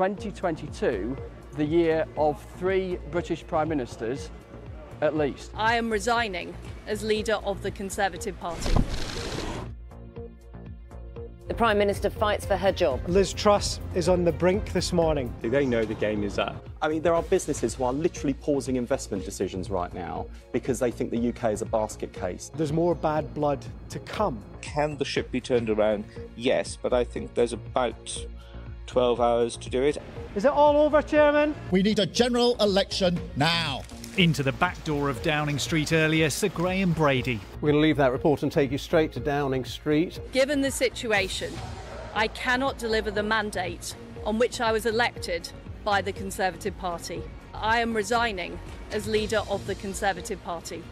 2022 the year of three British Prime Ministers at least? I am resigning as leader of the Conservative Party. The Prime Minister fights for her job. Liz Truss is on the brink this morning. They know the game is up. I mean, there are businesses who are literally pausing investment decisions right now because they think the UK is a basket case. There's more bad blood to come. Can the ship be turned around? Yes, but I think there's about 12 hours to do it. Is it all over, Chairman? We need a general election now. Into the back door of Downing Street earlier, Sir Graham Brady. We're going to leave that report and take you straight to Downing Street. Given the situation, I cannot deliver the mandate on which I was elected by the Conservative Party. I am resigning as leader of the Conservative Party.